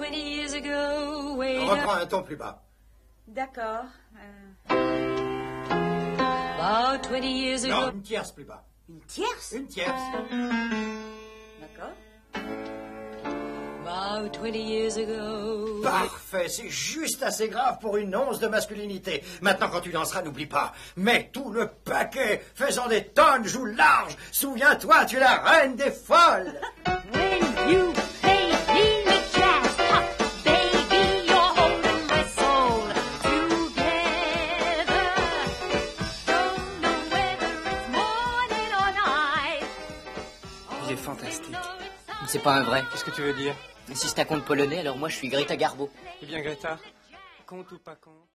ago, way Reprends un ton plus bas. D'accord. Euh, about 20 years ago. Non, une tierce plus bas. une tierce? Une tierce. D'accord. About 20 years ago. Parfait, c'est juste assez grave pour une once de masculinité. Maintenant, quand tu danseras, n'oublie pas, mets tout le paquet, faisant des tonnes, joue large. Souviens-toi, tu es la reine des folles. Il est fantastique. C'est pas un vrai. Qu'est-ce que tu veux dire? Si c'est un conte polonais, alors moi je suis Greta Garbo. Eh bien, Greta, compte ou pas compte